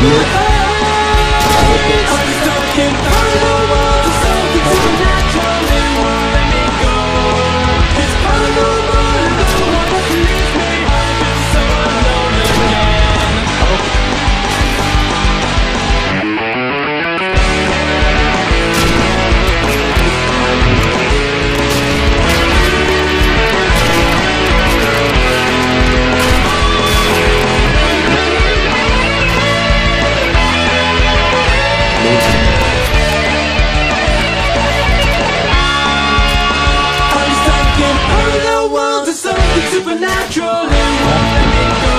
Look supernatural and let me go.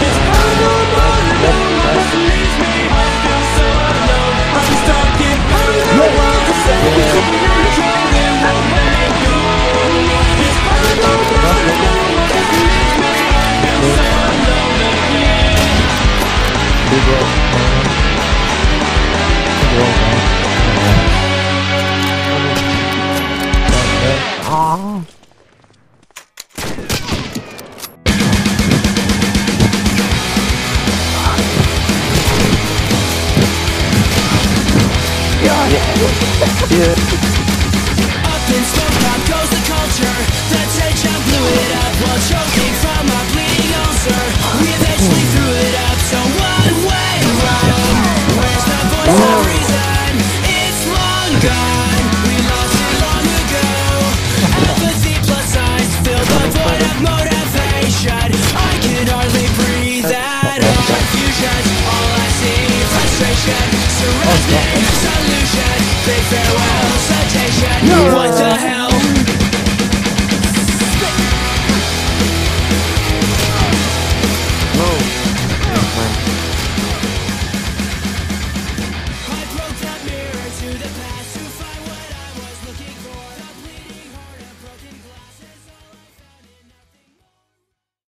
It's paranormal and no one believes me. I feel so alone. I'm stuck in paranoia because I'm supernatural and let me go. It's paranormal and no one believes me. I feel so alone again. Big rock. Big rock. Up in smoke, out goes the culture